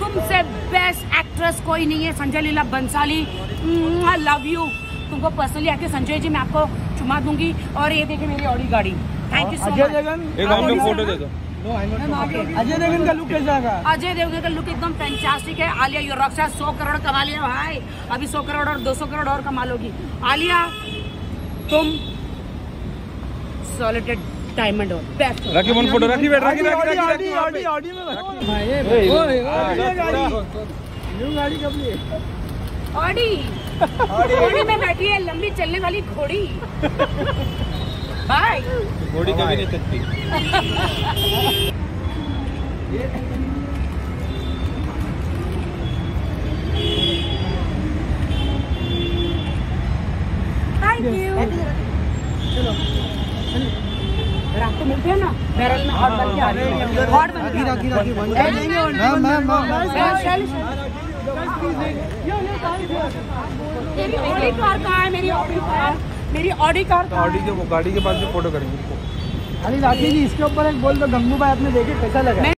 तुमसे best actress कोई नहीं है Sanjay Leela Bhansali. I love you तुमको पर्सनली आके संजय जी मैं आपको चुमा दूँगी। और ये देखिए मेरी ऑडी गाड़ी। Thank you so Ajay much Devgan? एक हम फ़ोटो दे दो। अजय देवगन का लुक कैसा आएगा? अजय देवगन का लुक एकदम फैंटास्टिक है। आलिया योर रक्षा सौ करोड़ कमा लिया भाई। अभी सौ करोड़ और दो सौ करोड़ और कमा लोगी। आलिया तुम solitaire diamond best Rakhi one photo Rakhi बैठ राखी राखी राखी ऑडी ऑडी। में गाड़ी न्यू गाड़ी कब लिए ऑडी। घोड़ी में बैठी है लंबी चलने वाली घोड़ी। बाय घोड़ी कभी नहीं थकती थैंक यू अगर आपको मिलते हैं ना बैरल में हॉट बन के आ रही है हॉट बन के Rakhi Rakhi one ma'am ma'am ma'am मेरी ऑडी कार कहाँ है मेरी ऑडी कार मेरी ऑडी कार गाड़ी है? के गाड़ी के पास फ़ोटो करेंगे अरे राखी जी इसके ऊपर एक बोल दो गंगू भाई आपने देखे कैसा लगा